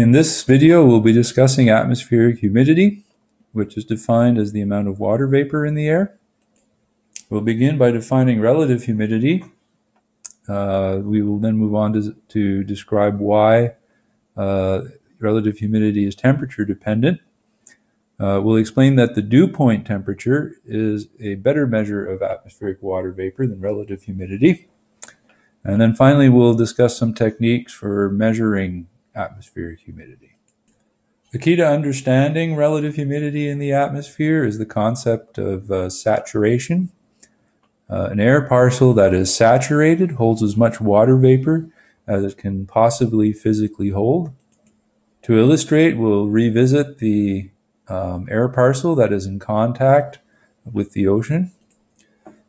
In this video, we'll be discussing atmospheric humidity, which is defined as the amount of water vapor in the air. We'll begin by defining relative humidity. Uh, we will then move on to, to describe why uh, relative humidity is temperature dependent. Uh, we'll explain that the dew point temperature is a better measure of atmospheric water vapor than relative humidity. And then finally, we'll discuss some techniques for measuring atmospheric humidity. The key to understanding relative humidity in the atmosphere is the concept of uh, saturation. Uh, an air parcel that is saturated holds as much water vapor as it can possibly physically hold. To illustrate, we'll revisit the um, air parcel that is in contact with the ocean.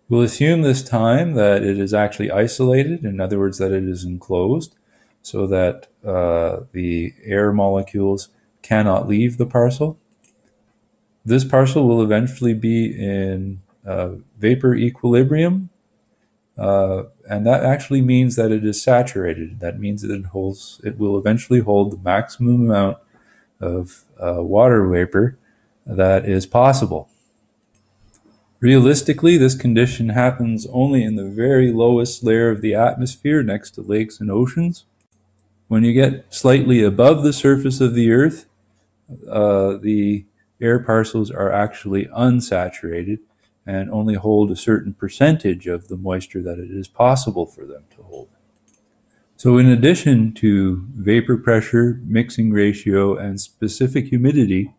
We'll assume this time that it is actually isolated, in other words, that it is enclosed so that uh, the air molecules cannot leave the parcel. This parcel will eventually be in uh, vapor equilibrium, uh, and that actually means that it is saturated. That means that it holds, it will eventually hold the maximum amount of uh, water vapor that is possible. Realistically, this condition happens only in the very lowest layer of the atmosphere next to lakes and oceans. When you get slightly above the surface of the Earth, uh, the air parcels are actually unsaturated and only hold a certain percentage of the moisture that it is possible for them to hold. So in addition to vapor pressure, mixing ratio, and specific humidity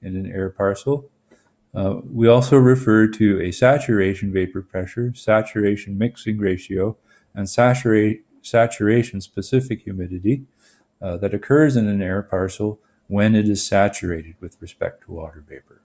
in an air parcel, uh, we also refer to a saturation vapor pressure, saturation mixing ratio, and saturate, saturation specific humidity uh, that occurs in an air parcel when it is saturated with respect to water vapor.